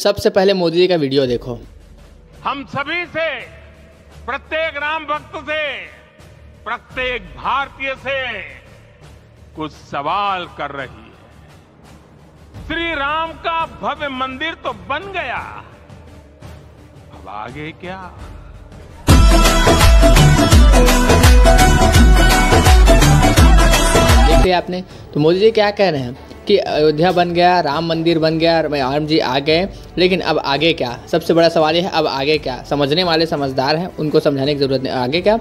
सबसे पहले मोदी जी का वीडियो देखो। हम सभी से प्रत्येक राम भक्त से प्रत्येक भारतीय से कुछ सवाल कर रही है। श्री राम का भव्य मंदिर तो बन गया। अब आगे क्या? देख लिया आपने तो मोदी जी क्या कह रहे हैं? कि अयोध्या बन गया, राम मंदिर बन गया राम जी आ गए लेकिन अब आगे क्या? सबसे बड़ा सवाल यह है, अब आगे क्या? समझने वाले समझदार हैं, उनको समझाने की ज़रूरत नहीं। आगे क्या?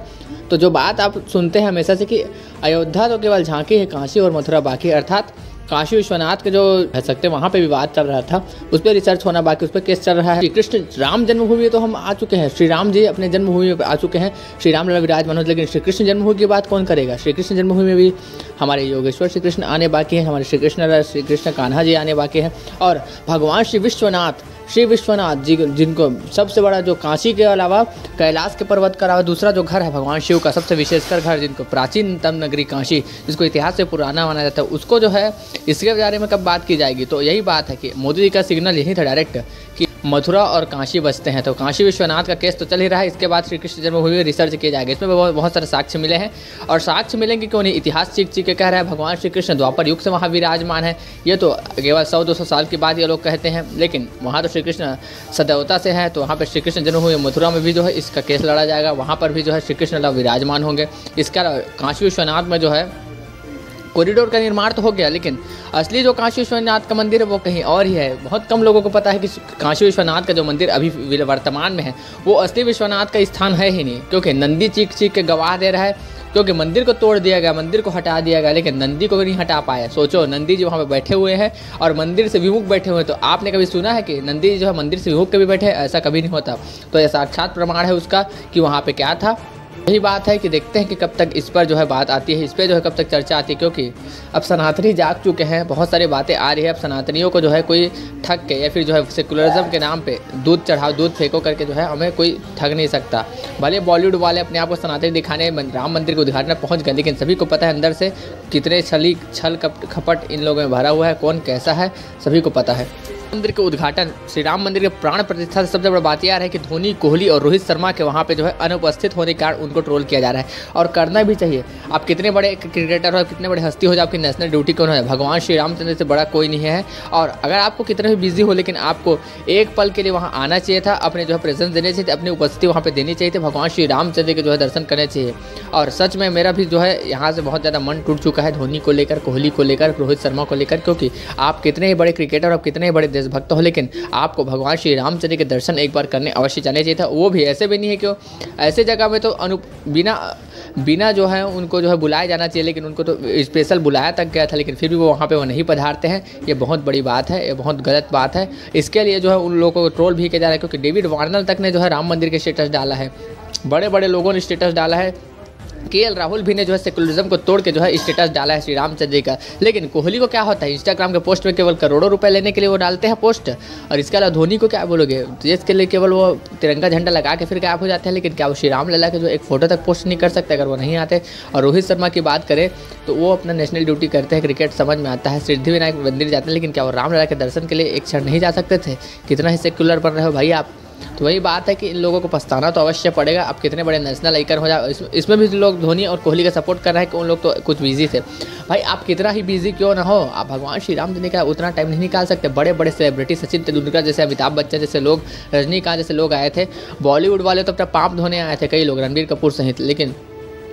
तो जो बात आप सुनते हैं हमेशा से कि अयोध्या तो केवल झांकी है, काशी और मथुरा बाकी अर्थात काशी विश्वनाथ का जो कह सकते हैं, वहाँ पे बात चल रहा था। उस पर रिसर्च होना बाकी, उस पर केस चल रहा है। श्री कृष्ण राम जन्मभूमि तो हम आ चुके हैं। श्री राम जी अपने जन्मभूमि पर आ चुके हैं। श्री राम विराज मनोज लेकिन श्री कृष्ण जन्मभूमि की बात कौन करेगा? श्री कृष्ण जन्मभूमि में भी हमारे योगेश्वर श्री कृष्ण आने बाकी हैं, हमारे श्री कृष्ण श्री कृष्ण कान्हा जी आने बाकी हैं। और भगवान श्री विश्वनाथ श्री विश्वनाथ जी जिनको सबसे बड़ा जो काशी के अलावा कैलाश के पर्वत का अलावा दूसरा जो घर है भगवान शिव का, सबसे विशेषकर घर जिनको प्राचीनतम नगरी काशी, जिसको इतिहास से पुराना माना जाता है, उसको जो है इसके बारे में कब बात की जाएगी? तो यही बात है कि मोदी जी का सिग्नल यही था डायरेक्ट कि मथुरा और काशी बचते हैं। तो काशी विश्वनाथ का केस तो चल ही रहा है। इसके बाद श्री कृष्ण जन्मभूमि रिसर्च किया जाएगा। इसमें बहुत बहुत सारे साक्ष्य मिले हैं। और साक्ष्य मिलेंगे कि उन्हें इतिहास चीख चीख के कह रहा है, भगवान श्री कृष्ण द्वापर युग से वहाँ विराजमान है। ये तो केवल सौ, दो सौ साल के बाद ये लोग कहते हैं। लेकिन वहाँ तो श्री कृष्ण सदैवता से है। तो वहाँ पर श्री कृष्ण जन्मभूमि मथुरा में भी जो है, इसका केस लड़ा जाएगा। वहाँ पर भी जो है श्री कृष्ण विराजमान होंगे। इसके काशी विश्वनाथ में जो है कॉरिडोर का निर्माण तो हो गया, लेकिन असली जो काशी विश्वनाथ का मंदिर है, वो कहीं और ही है। बहुत कम लोगों को पता है कि काशी विश्वनाथ का जो मंदिर अभी वर्तमान में है, वो असली विश्वनाथ का स्थान है ही नहीं, क्योंकि नंदी चीख चीख के गवाह दे रहा है, क्योंकि मंदिर को तोड़ दिया गया, मंदिर को हटा दिया गया, लेकिन नंदी को नहीं हटा पाया। सोचो, नंदी जी वहाँ पर बैठे हुए हैं और मंदिर से विमुख बैठे हुए हैं तो आपने कभी सुना है कि नंदी जी जो है मंदिर से विमुख कभी बैठे ऐसा कभी नहीं होता। तो यह साक्षात प्रमाण है उसका कि वहाँ पे क्या था? यही बात है कि देखते हैं कि कब तक इस पर जो है बात आती है, इस पर जो है कब तक चर्चा आती है, क्योंकि अब सनातनी जाग चुके हैं, बहुत सारी बातें आ रही है। अब सनातनियों को जो है कोई ठग के या फिर जो है सेकुलरिज्म के नाम पे दूध चढ़ाओ, दूध फेंको करके जो है हमें कोई ठग नहीं सकता। भले बॉलीवुड वाले अपने आप को सनातनी दिखाने राम मंदिर के उद्घाटन पहुँच गए, लेकिन सभी को पता है अंदर से कितने छली, छल खपट इन लोगों में भरा हुआ है, कौन कैसा है, सभी को पता है। मंदिर के उद्घाटन। श्री राम मंदिर के प्राण प्रतिष्ठा से सबसे बड़ा बात यह है कि धोनी, कोहली और रोहित शर्मा के वहाँ पे जो है अनुपस्थित होने के कारण उनको ट्रोल किया जा रहा है। और करना भी चाहिए। आप कितने बड़े क्रिकेटर हो, कितने बड़े हस्ती हो जाए आपकी नेशनल ड्यूटी कौन है भगवान श्री रामचंद्र से बड़ा कोई नहीं है। और अगर आपको कितने भी बिज़ी हो, लेकिन आपको एक पल के लिए वहाँ आना चाहिए था, अपने जो है प्रेजेंस देने चाहिए, अपनी उपस्थिति वहाँ पर देनी चाहिए थी भगवान श्री रामचंद्र के जो है दर्शन करने चाहिए। और सच में मेरा भी जो है यहाँ से बहुत ज़्यादा मन टूट चुका है, धोनी को लेकर, कोहली को लेकर, रोहित शर्मा को लेकर, क्योंकि आप कितने ही बड़े क्रिकेटर और कितने ही बड़े देशभक्त हो, लेकिन आपको भगवान श्री रामचंद्र के दर्शन एक बार करने अवश्य जाने चाहिए था। वो भी ऐसे भी नहीं है क्यों? ऐसे जगह में तो अनु, बिना बिना जो है उनको जो है बुलाया जाना चाहिए, लेकिन उनको तो स्पेशल बुलाया तक गया था, लेकिन फिर भी वो वहाँ पे वो नहीं पधारते हैं। ये बहुत बड़ी बात है, ये बहुत गलत बात है। इसके लिए जो है उन लोगों को ट्रोल भी किया जा रहा है, क्योंकि डेविड वार्नर तक ने जो है राम मंदिर के स्टेटस डाला है। बड़े बड़े लोगों ने स्टेटस डाला है। के एल राहुल भी ने जो है सेकुलरिज्म को तोड़ के जो है स्टेटस डाला है श्री रामचंद्र जी का। लेकिन कोहली को क्या होता है? इंस्टाग्राम के पोस्ट में केवल करोड़ों रुपए लेने के लिए वो डालते हैं पोस्ट और इसके अलावा धोनी को क्या बोलोगे? जिसके लिए केवल वो तिरंगा झंडा लगा के फिर गायब हो जाते हैं, लेकिन क्या वो श्री राम लला के जो एक फ़ोटो तक पोस्ट नहीं कर सकते? अगर वो नहीं आते, और रोहित शर्मा की बात करें तो वो अपना नेशनल ड्यूटी करते हैं क्रिकेट समझ में आता है, सिद्धि विनायक मंदिर जाते हैं, लेकिन क्या वो राम लला के दर्शन के लिए एक क्षण नहीं जा सकते थे? कितना ही सेकुलर बन रहे हो भाई आप। तो वही बात है कि इन लोगों को पछताना तो अवश्य पड़ेगा। अब कितने बड़े नेशनल आइकन हो जाए इसमें भी लोग धोनी और कोहली का सपोर्ट कर रहे हैं कि उन लोग तो कुछ बिज़ी थे। भाई, आप कितना ही बिज़ी क्यों ना हो? आप भगवान श्री राम जी का उतना टाइम नहीं निकाल सकते। बड़े बड़े सेलिब्रिटी सचिन तेंदुलकर जैसे अमिताभ बच्चन जैसे लोग, रजनीकांत जैसे लोग आए थे। बॉलीवुड वाले तो अपना पाप धोने आए थे। कई लोग रणबीर कपूर सहित। लेकिन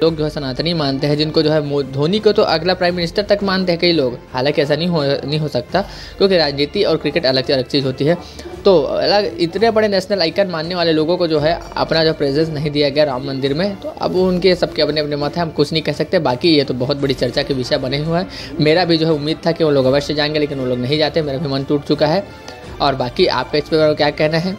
लोग जो है सनातनी मानते हैं, जिनको जो है धोनी को तो अगला प्राइम मिनिस्टर तक मानते हैं कई लोग। हालाँकि ऐसा नहीं हो नहीं हो सकता, क्योंकि राजनीति और क्रिकेट अलग से अलग चीज़ होती है। तो अलग, इतने बड़े नेशनल आइकन मानने वाले लोगों को जो है अपना जो प्रेजेंस नहीं दिया गया राम मंदिर में तो अब उनके सबके अपने अपने मत हैं, हम कुछ नहीं कह सकते। बाकी ये तो बहुत बड़ी चर्चा के विषय बने हुए हैं। मेरा भी जो है उम्मीद था कि वो लोग अवश्य जाएँगे, लेकिन वो लोग नहीं जाते, मेरा भी मन टूट चुका है। और बाकी आपका इस पर क्या कहना है?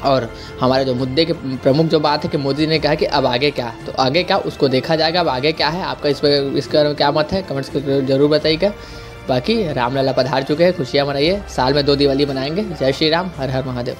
और हमारे जो मुद्दे के प्रमुख जो बात है कि मोदी ने कहा कि अब आगे क्या? तो आगे क्या? उसको देखा जाएगा। अब आगे क्या है? आपका इस पर इसका क्या मत है? कमेंट्स कर ज़रूर बताइएगा। बाकी रामलला पधार चुके हैं। खुशियाँ मनाइए। साल में दो दिवाली मनाएँगे। जय श्री राम। हर हर महादेव।